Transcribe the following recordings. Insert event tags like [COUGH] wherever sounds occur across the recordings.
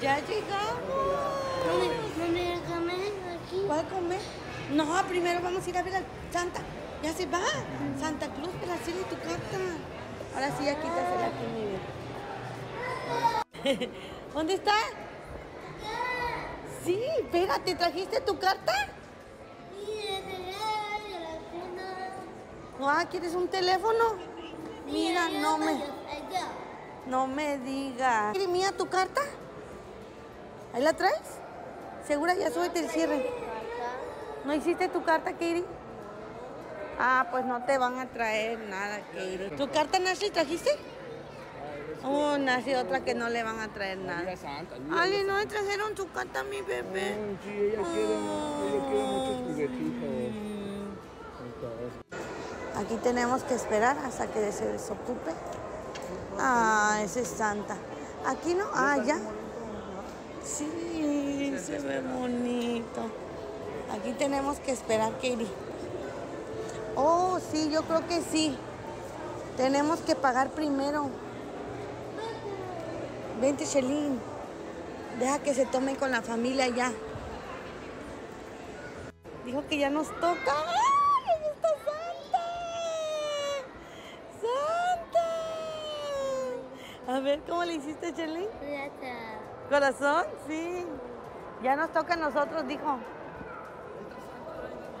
Ya llegamos. Mami, mami, comer aquí. ¿Cuál comer? No, primero vamos a ir a ver al Santa. Ya se va. Santa Cruz para hacerle tu carta. Ahora sí, ya quítasela aquí, mi. [LAUGHS] ¿Dónde está? Sí, espérate, ¿trajiste tu carta? Ah, ¿quieres un teléfono? Mira, no me, no me digas. ¿Quieres mía tu carta? ¿Ahí la traes? ¿Segura? Ya súbete el cierre. ¿No hiciste tu carta, Katie? Ah, pues no te van a traer nada, Katie. ¿Tu carta, Nashley, trajiste? Oh, Nashley, otra que no le van a traer nada. Ali, no le trajeron su carta a mi bebé. Sí, ella quiere, muchos juguetitos. Aquí tenemos que esperar hasta que se desocupe. Ah, ese es Santa. Aquí no, ah, ya. Sí, se ve bonito. Aquí tenemos que esperar, Katie. Oh, sí, yo creo que sí. Tenemos que pagar primero. Vente, Shelin. Deja que se tomen con la familia ya. Dijo que ya nos toca. ¡Ay! Santa! ¡Santa! A ver, ¿cómo le hiciste, Shelin? ¿Corazón? Sí. Ya nos toca a nosotros, dijo.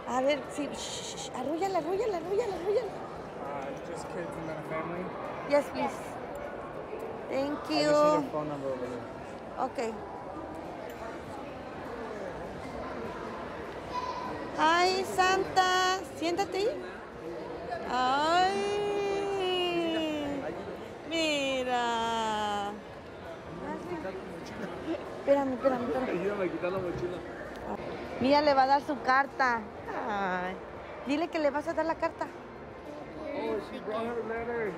A ver, sí. Shh, arrúllala, arrúllala, arrúllala, arrúllala. uh, just kids and then a family. Yes, please. Thank I just need you. a phone number over there. Ok. Ay, Santa. Siéntate ahí. Ay. Mira. Mira, le va a dar su carta. Dile que le vas a dar la carta. Oh, she brought her letter.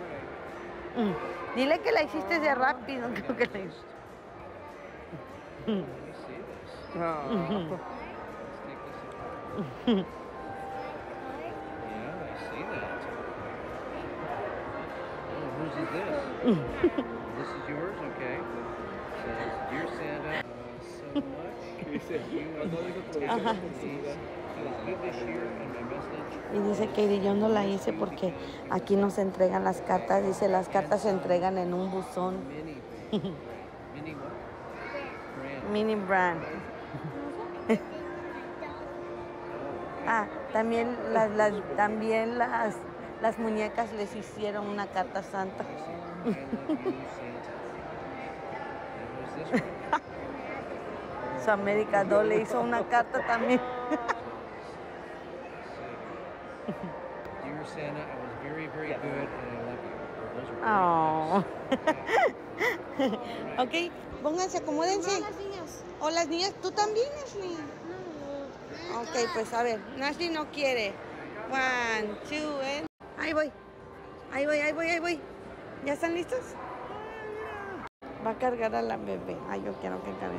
Mm. Dile que la hiciste de rápido. [LAUGHS] Creo que la hiciste. Is this? this is yours? Okay. Says, Dear Santa, Y dice que yo no la hice porque aquí nos entregan las cartas. Dice, las cartas se entregan en un buzón. [LAUGHS] Mini brand. [LAUGHS] ah, también las, las, también las, las muñecas les hicieron una carta santa. [LAUGHS] I love you, Santa. And who's this one? Su América Doll le hizo una carta también. Dear Santa, I was very, very good, and I love you. Those are great. Oh. [LAUGHS] ok, pónganse, acomódense. Las niñas. O las niñas, tú también, Ashley. No. Ok, pues a ver, Nashley no quiere. One, two, and... Ahí voy. Ahí voy, ahí voy, ahí voy. ¿Ya están listos? Va a cargar a la bebé. Ay, yo quiero que cargue.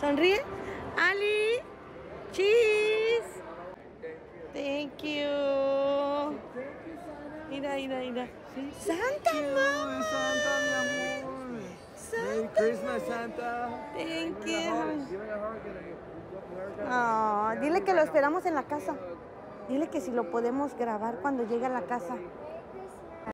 Sonríe. Ali. Cheese. Thank you. Mira, mira, mira. Santa, mamá. Santa, mi amor. Merry Santa. Christmas, Santa. Thank you. Ah, dile que lo esperamos en la casa. Dile que si lo podemos grabar cuando llegue a la casa.